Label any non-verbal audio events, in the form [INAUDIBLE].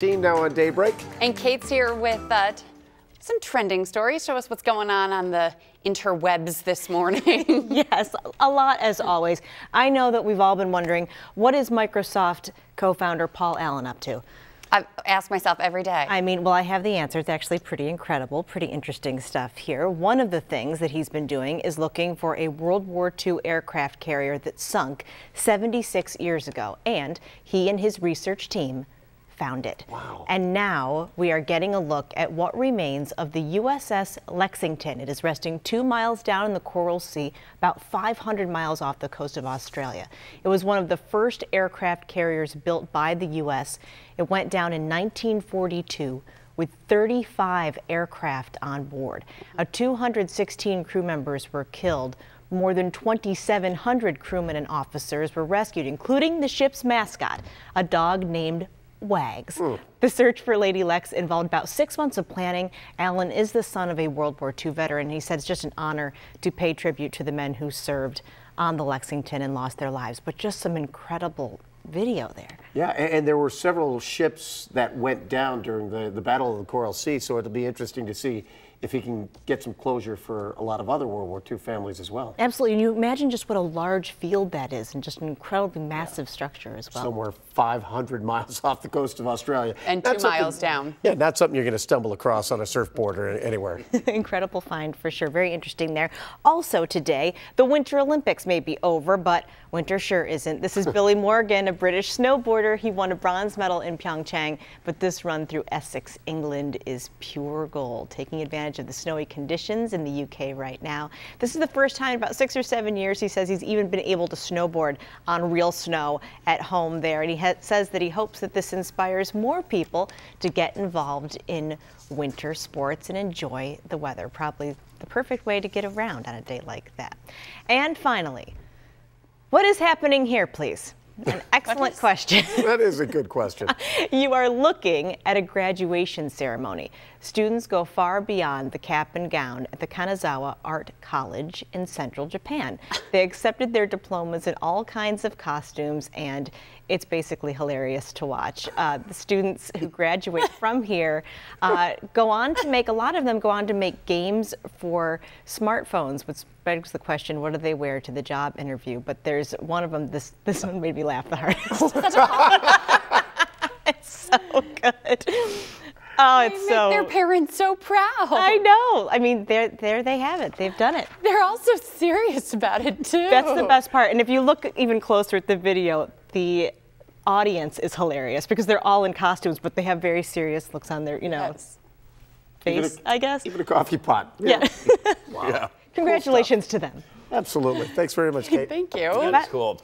Dean now on Daybreak. And Kate's here with uh, some trending stories. Show us what's going on on the interwebs this morning. [LAUGHS] yes, a lot as always. I know that we've all been wondering what is Microsoft co-founder Paul Allen up to? I ask myself every day. I mean, well, I have the answer. It's actually pretty incredible, pretty interesting stuff here. One of the things that he's been doing is looking for a World War II aircraft carrier that sunk 76 years ago. And he and his research team found it. Wow. And now we are getting a look at what remains of the USS Lexington. It is resting two miles down in the Coral Sea, about 500 miles off the coast of Australia. It was one of the first aircraft carriers built by the U.S. It went down in 1942 with 35 aircraft on board. A 216 crew members were killed. More than 2,700 crewmen and officers were rescued, including the ship's mascot, a dog named Wags. Mm. The search for Lady Lex involved about six months of planning. Allen is the son of a World War II veteran. He said it's just an honor to pay tribute to the men who served on the Lexington and lost their lives. But just some incredible video there. Yeah, and, and, there were several ships that went down during the, the Battle of the Coral Sea, so it'll be interesting to see if he can get some closure for a lot of other World War II families as well. Absolutely, and you imagine just what a large field that is and just an incredibly massive yeah. structure as well. Somewhere 500 miles [LAUGHS] off the coast of Australia. And two miles down. Yeah, not something you're going to stumble across on a surfboard or anywhere. [LAUGHS] Incredible find for sure, very interesting there. Also today, the Winter Olympics may be over, but winter sure isn't. This is Billy [LAUGHS] Morgan, a British snowboarder. He won a bronze medal in Pyeongchang, but this run through Essex, England is pure gold, taking advantage of the snowy conditions in the UK right now. This is the first time in about six or seven years he says he's even been able to snowboard on real snow at home there. And he says that he hopes that this inspires more people to get involved in winter sports and enjoy the weather. Probably the perfect way to get around on a day like that. And finally, what is happening here, please? An excellent question. [LAUGHS] that is a good question. [LAUGHS] you are looking at a graduation ceremony. Students go far beyond the cap and gown at the Kanazawa Art College in central Japan. [LAUGHS] They accepted their diplomas in all kinds of costumes and it's basically hilarious to watch. Uh, the students who graduate from here uh, go on to make, a lot of them go on to make games for smartphones, which begs the question, what do they wear to the job interview? But there's one of them, this, this one made me laugh the hardest. [LAUGHS] it's so good. Oh, it's they so. their parents so proud. I know. I mean, there, there they have it. They've done it. They're also serious about it too. That's the best part. And if you look even closer at the video, the audience is hilarious because they're all in costumes, but they have very serious looks on their, you know, yes. face, a, I guess. Even a coffee pot. Yeah. yeah. [LAUGHS] wow. Yeah. Congratulations cool to them. Absolutely. Thanks very much, [LAUGHS] Kate. Thank you. That's cool.